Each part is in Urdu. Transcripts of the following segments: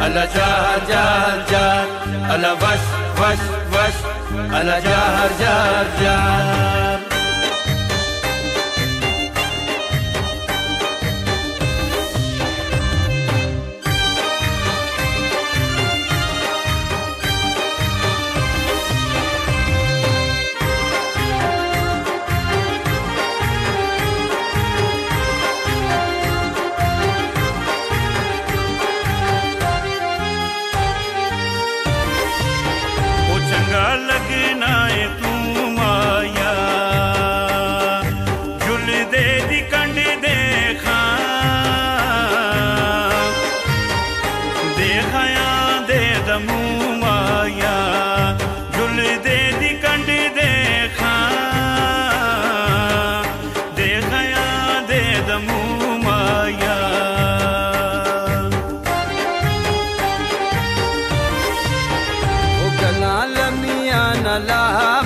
وش الا جار جار جار الا وش وش وش الا جار جار لگنا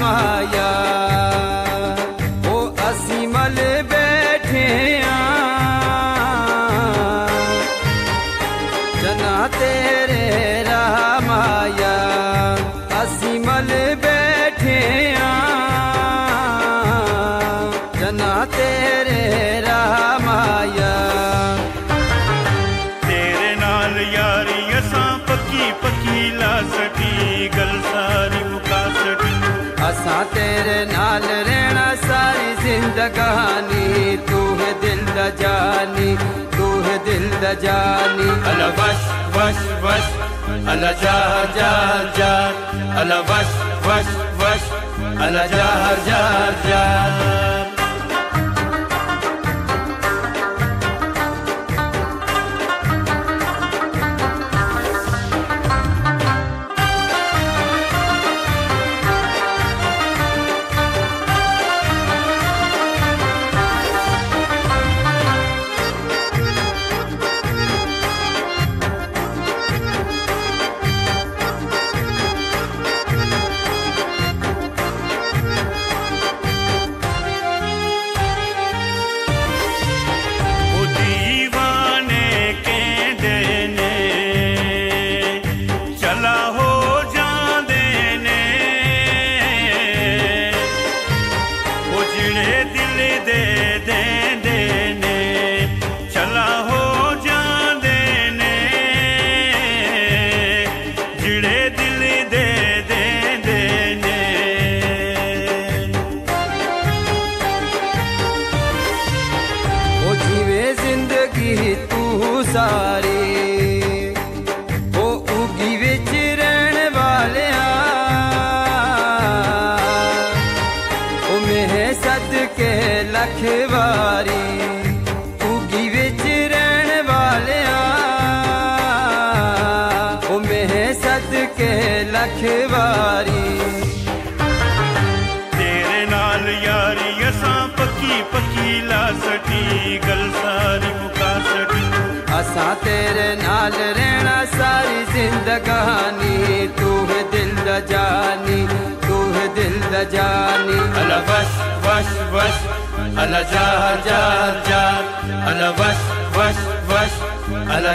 لا لگانی تو ہے دل دا جانی، تو ہے دل دا جانی۔ الا وش وش وش الا جا جا جا الا وش وش وش الا جا جا جا میں صدقے لکھ والیاں او میں صدقے لکھ واری تیرے نال یاری اساں پکی پکی لا سٹی گل ساری مکا سٹی اساں تیرے نال رہنا ساری زندگانی تو ہے دل دا جانی ہے دل دا جانی الا وش وش وش الا جار جار جار الا وش وش وش الا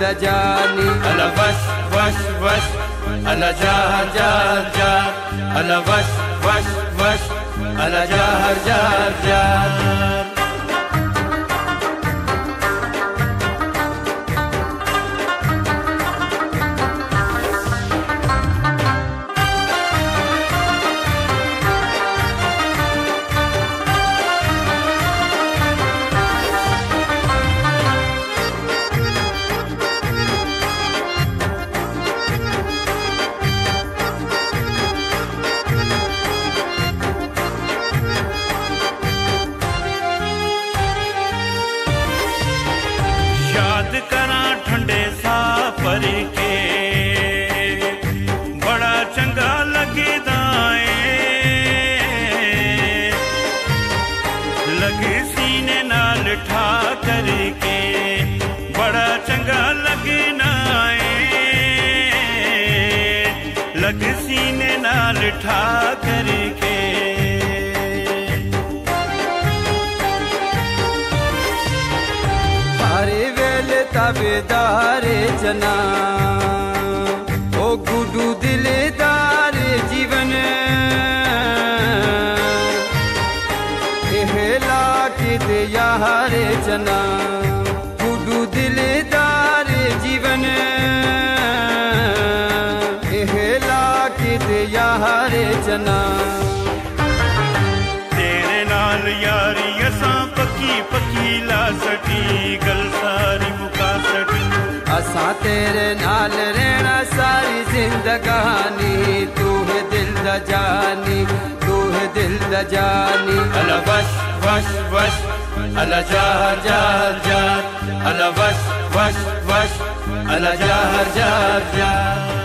ده جاني أنا فش فش فش أنا جاهر جاهر جاهر. أنا فش فش فش أنا جاهر جاهر جاهر. سینے لھا کر کے بڑا چنگا لگنا ہے۔ لگ سینے ٹھا کر کے۔ بل تبدار جنا جانا گڈو دلدار جیون۔ جنا۔ یاری لا سکی گل ساری مکا سکی اساں تیرے نال رہنا ساری زندگانی تو ہے دل دا جانی تو ہے دل دا جانی۔ اللہ بس بس بس ألا جاهر جاهر جاهر ألا فش فش فش ألا جاهر جاهر جاهر